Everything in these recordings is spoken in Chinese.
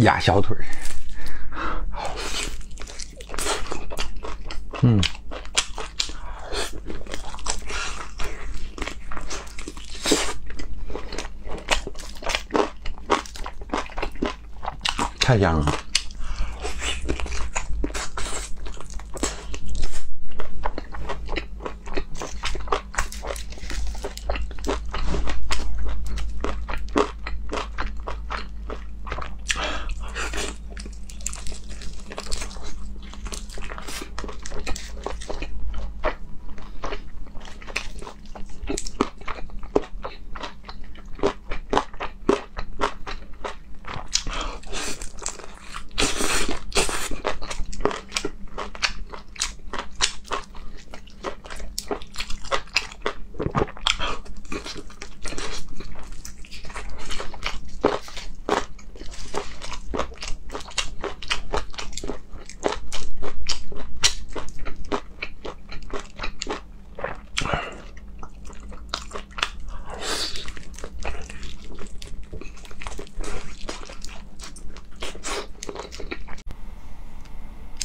压小腿儿，嗯，太香了。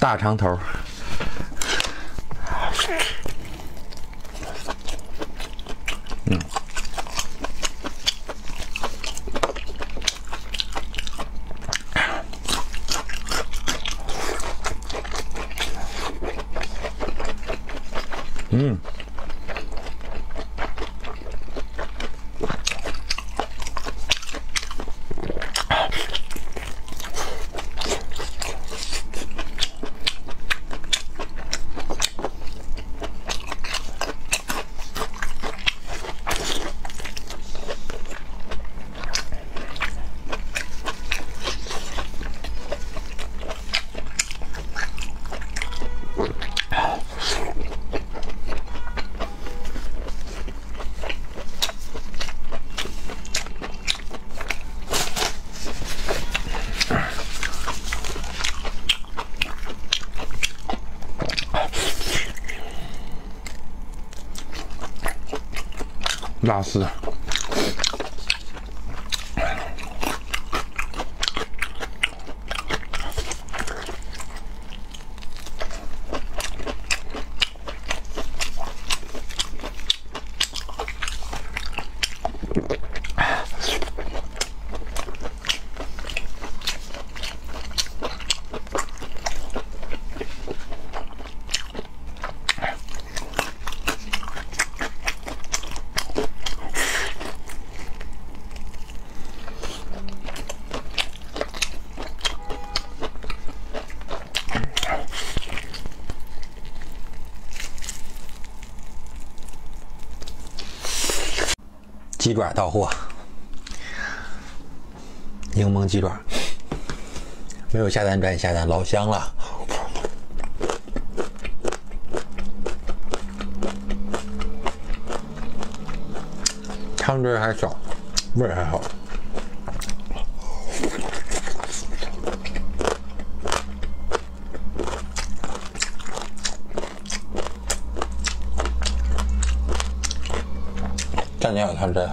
大长头，嗯，嗯。拉丝，鸡爪到货，柠檬鸡爪，没有下单转下单，老香了，汤汁还少，味儿还好。蘸点小汤汁。